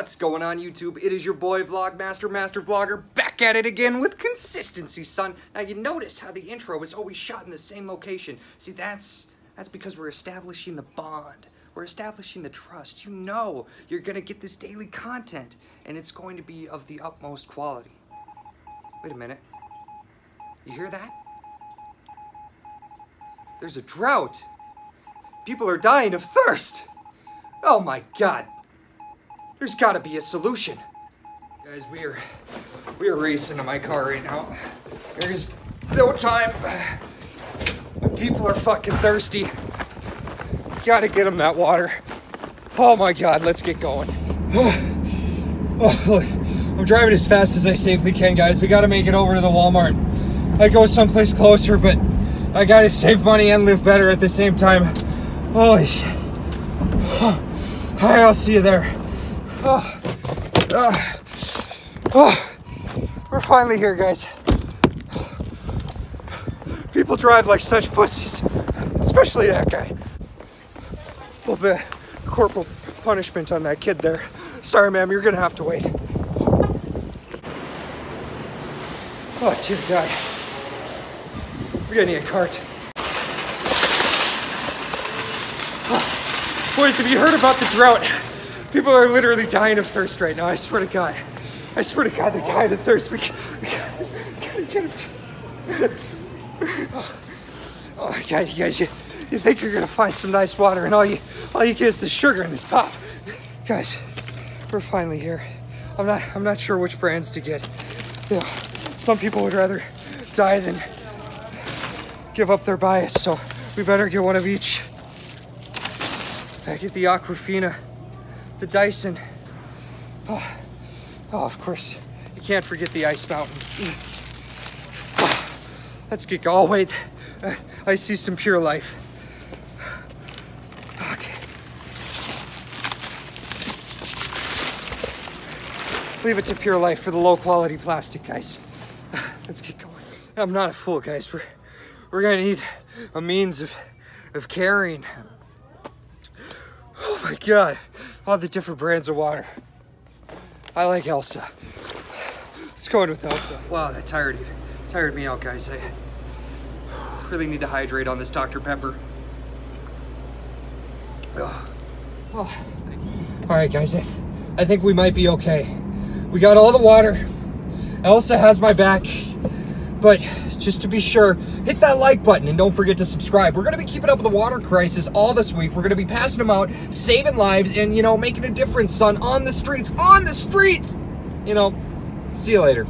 What's going on YouTube? It is your boy Vlogmaster, Master Vlogger, back at it again with consistency, son. Now you notice how the intro is always shot in the same location. See, that's that's because we're establishing the bond. We're establishing the trust. You know you're gonna get this daily content, and it's going to be of the utmost quality. Wait a minute. You hear that? There's a drought. People are dying of thirst. Oh my god. There's gotta be a solution. Guys, we are we are racing to my car right now. There's no time. People are fucking thirsty. Gotta get them that water. Oh my god, let's get going. Oh, oh, look, I'm driving as fast as I safely can, guys. We gotta make it over to the Walmart. I go someplace closer, but I gotta save money and live better at the same time. Holy shit. Alright, I'll see you there. Oh, oh, oh, we're finally here, guys. People drive like such pussies, especially that guy. A little bit corporal punishment on that kid there. Sorry, ma'am, you're gonna have to wait. Oh, dear God. We're gonna need a cart. Boys, have you heard about the drought? People are literally dying of thirst right now. I swear to God. I swear to God, they're dying of thirst. We can't, we can't, we. Oh, oh my God, you guys, you, you think you're gonna find some nice water, and all you, all you get is the sugar in this pop. Guys, we're finally here. I'm not, I'm not sure which brands to get. You know, some people would rather die than give up their bias, so we better get one of each. I get the Aquafina the Dyson. Oh, oh, of course, you can't forget the Ice Mountain. Oh, let's get going. Oh, wait, I see some Pure Life. Okay. Leave it to Pure Life for the low quality plastic, guys. Let's get going. I'm not a fool, guys. We're, we're gonna need a means of, of carrying. Oh my God all the different brands of water. I like Elsa. Let's go in with Elsa. Wow, that tired, tired me out, guys. I really need to hydrate on this Dr. Pepper. Oh. Oh. All right, guys, I, I think we might be okay. We got all the water. Elsa has my back, but just to be sure, hit that like button and don't forget to subscribe. We're going to be keeping up with the water crisis all this week. We're going to be passing them out, saving lives, and, you know, making a difference, son, on the streets, on the streets. You know, see you later.